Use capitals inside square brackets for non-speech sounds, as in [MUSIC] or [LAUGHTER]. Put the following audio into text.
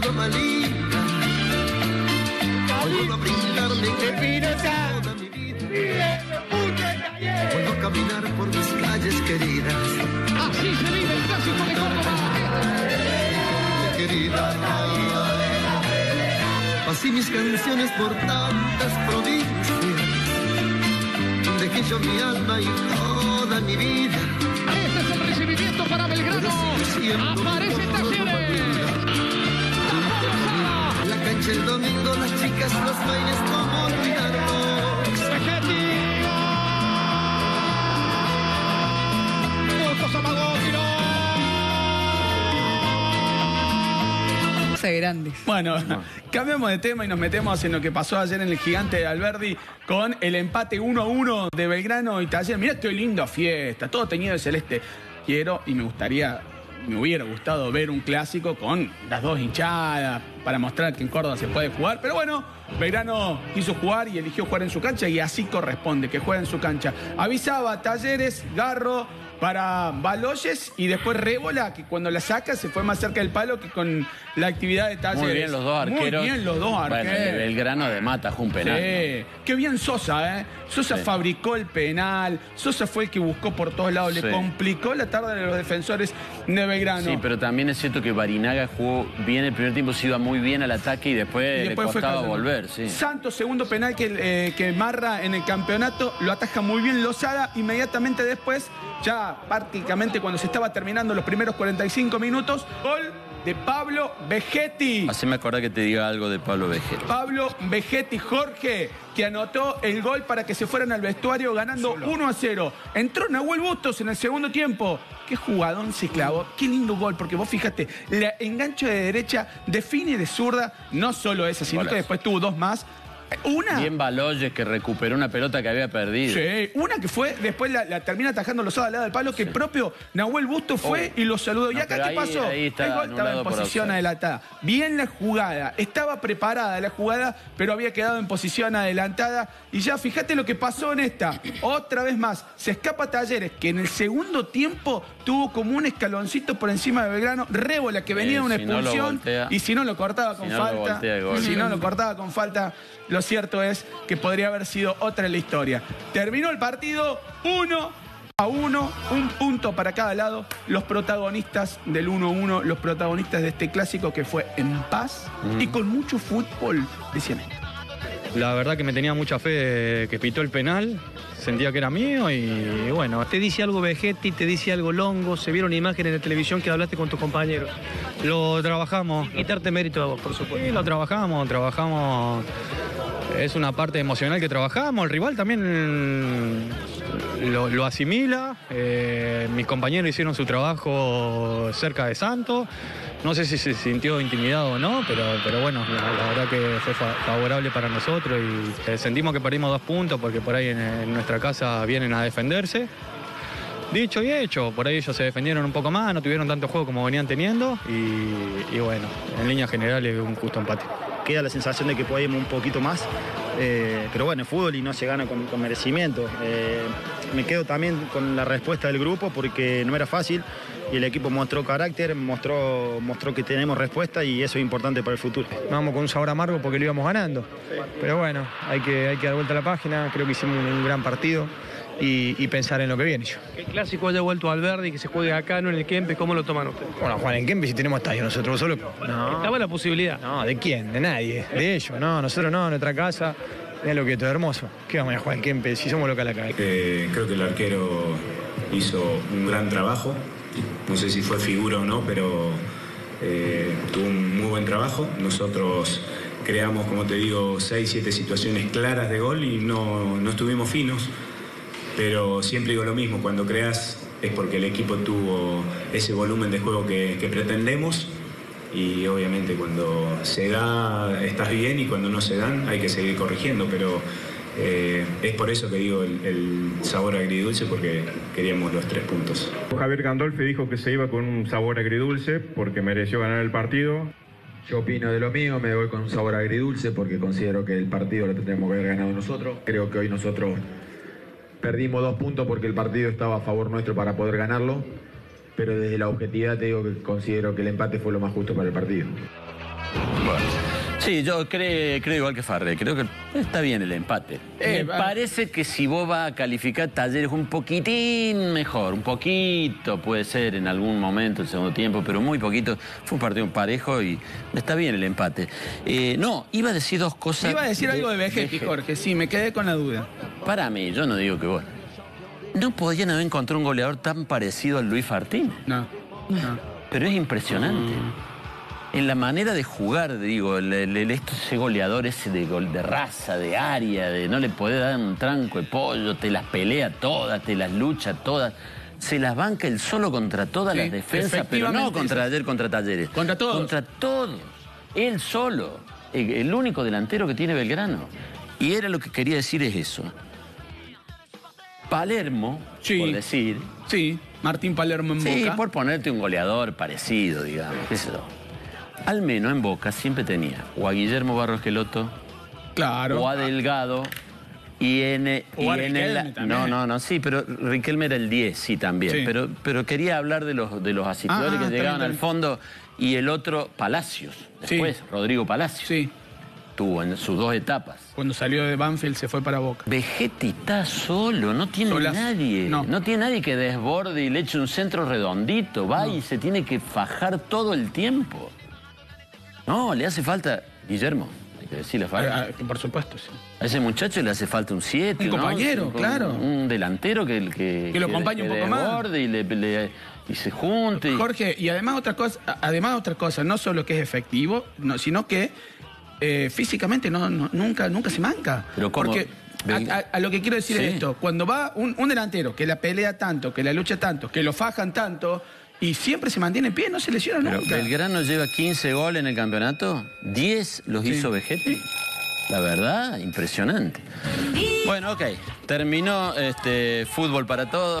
vuelvo malita. Hoy vuelvo a brindarme toda mi vida. Vuelvo a caminar por mis calles queridas. Así se vive el clásico de Córdoba. querida. Así mis canciones por tantas provincias. Dejé yo mi alma y toda mi vida. Este es el recibimiento para Belgrano. Aparece los bailes, como grandes. Bueno, [LAUGHS] cambiamos de tema y nos metemos en lo que pasó ayer en el gigante de Alberdi con el empate 1-1 de Belgrano y Taller. Mirá qué linda fiesta, todo teñido de celeste. Quiero y me gustaría, me hubiera gustado ver un clásico con las dos hinchadas para mostrar que en Córdoba se puede jugar. Pero bueno, Belgrano quiso jugar y eligió jugar en su cancha y así corresponde, que juegue en su cancha. Avisaba Talleres, Garro para Baloyes y después Rébola, que cuando la saca se fue más cerca del palo que con la actividad de Talleres. Muy bien los dos arqueros. Muy bien los dos arqueros. Bueno, Belgrano de Mata fue un penal. Sí. Qué bien Sosa, ¿eh? Sosa Sí. fabricó el penal. Sosa fue el que buscó por todos lados. Le complicó la tarde de los defensores de Belgrano. Sí, pero también es cierto que Barinaga jugó bien el primer tiempo, se iba muy bien al ataque y después, Y después le costaba cayendo. Volver, sí. Santos, segundo penal que, eh, que marra en el campeonato, lo ataja muy bien Lozada. Inmediatamente después, ya prácticamente cuando se estaba terminando los primeros 45 minutos, gol de Pablo Vegetti. Haceme acordar que te diga algo de Pablo Vejero. Pablo Vegetti Jorge, que anotó el gol para que se fueran al vestuario ganando 1 a 0. Entró Nahuel Bustos en el segundo tiempo. Qué jugadón se clavó. Qué lindo gol, porque vos fíjate, la enganche de derecha define de zurda, no solo esa, sino que después tuvo dos más. Una. Bien Baloyes que recuperó una pelota que había perdido. Sí, una que fue, después la, la termina atajando los al lado del palo, que propio Nahuel Busto fue y lo saludó. ¿Y Oh. Acá qué ahí- pasó? ahí está el gol estaba en posición adelantada. Bien la jugada, estaba preparada la jugada, pero había quedado en posición adelantada. Y ya fíjate lo que pasó en esta. Otra vez más, se escapa Talleres, que en el segundo tiempo tuvo como un escaloncito por encima de Belgrano. Rébola, que venía de una si no expulsión. voltea. y si no lo cortaba con Si no falta. gol. si no lo cortaba con falta. Lo cierto es que podría haber sido otra en la historia. Terminó el partido 1 a 1, un punto para cada lado. Los protagonistas del 1-1, los protagonistas de este clásico que fue en paz y con mucho fútbol, decían esto. La verdad que me tenía mucha fe que pitó el penal, sentía que era mío y bueno. Te dice algo Vegetti, te dice algo Longo, se vieron imágenes de televisión que hablaste con tus compañeros. Lo trabajamos. Quitarte mérito a vos, por supuesto. Sí, lo trabajamos, trabajamos. Es una parte emocional que trabajamos. El rival también lo, lo asimila. Eh, mis compañeros hicieron su trabajo cerca de Santos. No sé si se sintió intimidado o no, pero, pero bueno, la, verdad que fue fa- favorable para nosotros y eh, sentimos que perdimos dos puntos porque por ahí en, nuestra casa vienen a defenderse. Dicho y hecho, por ahí ellos se defendieron un poco más, no tuvieron tanto juego como venían teniendo y, bueno, en líneas generales un justo empate. queda la sensación de que podemos un poquito más. Eh, pero bueno, es fútbol y no se gana con, con merecimiento. Eh, me quedo también con la respuesta del grupo porque no era fácil y el equipo mostró carácter, mostró, mostró que tenemos respuesta y eso es importante para el futuro. Vamos con un sabor amargo porque lo íbamos ganando. Pero bueno, hay que, hay que dar vuelta a la página, creo que hicimos un, un gran partido y, y pensar en lo que viene. El clásico haya vuelto Alberdi, que se juegue acá, no en el Kempe, ¿cómo lo toman ustedes? Bueno, Juan, ¿en qué si tenemos estadio nosotros solo? No. Estaba la posibilidad. No, ¿de quién? De nadie. De ellos, no, nosotros no, nuestra casa. Mira lo que es todo hermoso. ¿Qué vamos a jugar en Kempe si somos local acá? Eh, creo que el arquero hizo un gran trabajo. No sé si fue figura o no, pero eh, tuvo un muy buen trabajo. Nosotros creamos, como te digo, seis, siete situaciones claras de gol y no, no estuvimos finos. Pero siempre digo lo mismo, cuando creas es porque el equipo tuvo ese volumen de juego que, que pretendemos y obviamente cuando se da estás bien y cuando no se dan hay que seguir corrigiendo, pero eh, es por eso que digo el, el sabor agridulce porque queríamos los tres puntos. Javier Gandolfi dijo que se iba con un sabor agridulce porque mereció ganar el partido. Yo opino de lo mío, me voy con un sabor agridulce porque considero que el partido lo tendríamos que haber ganado nosotros. Creo que hoy nosotros perdimos dos puntos porque el partido estaba a favor nuestro para poder ganarlo, pero desde la objetividad te digo que considero que el empate fue lo más justo para el partido. Sí, yo creo, creo igual que Farre, creo que está bien el empate. Eh, Me va- parece que si vos vas a calificar talleres un poquitín mejor, un poquito puede ser en algún momento el segundo tiempo, pero muy poquito, fue un partido parejo y está bien el empate. Eh, no, iba a decir dos cosas. Iba a decir algo de Vegetti. Jorge, sí, me quedé con la duda. Para mí, yo no digo que vos. No podían haber encontrado un goleador tan parecido al Luis Martínez. No, no. Pero es impresionante. En la manera de jugar, digo, el, el- el- ese goleador ese de, gol, de raza, de área, de no le podés dar un tranco de pollo, te las pelea todas, te las lucha todas. Se las banca él solo contra todas Sí, las defensas, pero no contra eso. ayer, contra Talleres. Contra todos. Contra todos. Él solo. El, el único delantero que tiene Belgrano. Y era lo que quería decir es eso. Palermo, Sí. por decir, Sí, Martín Palermo en Sí, Boca. por ponerte un goleador parecido, digamos. yo. Al menos en Boca siempre tenía o a Guillermo Barros Queloto Claro. o a Delgado y en, O y a en Riquelme el... No, no, no, sí, pero Riquelme era el 10, sí, también. Sí. Pero, pero quería hablar de los, de los asistidores Ah, que está llegaban al fondo y el otro, Palacios. Sí. Después, Rodrigo Palacios. Sí, Tuvo en sus dos etapas. cuando salió de Banfield se fue para Boca. Vegetti está solo, no tiene nadie. No. No. tiene nadie que desborde y le eche un centro redondito. Va y se tiene que fajar todo el tiempo. No, le hace falta. Guillermo, hay que decirle Ah, a ah, por supuesto, sí. A ese muchacho le hace falta un 7. Un compañero, claro. Un delantero que, que, Que lo acompañe un poco más. Y, le, le- y se junte. Jorge, y además otra cosa, además otra cosa, no solo que es efectivo, no, sino que eh, físicamente no, no- nunca, nunca se manca. Pero ¿cómo? Porque a, Ven- a- a lo que quiero decir Sí. es esto, cuando va un, un delantero que la pelea tanto, que la lucha tanto, que lo fajan tanto, y siempre se mantiene en pie, no se lesiona Pero nunca. Belgrano lleva 15 goles en el campeonato. 10 los hizo Vegetti. La verdad, impresionante. Bueno, ok. Terminó este fútbol para todos.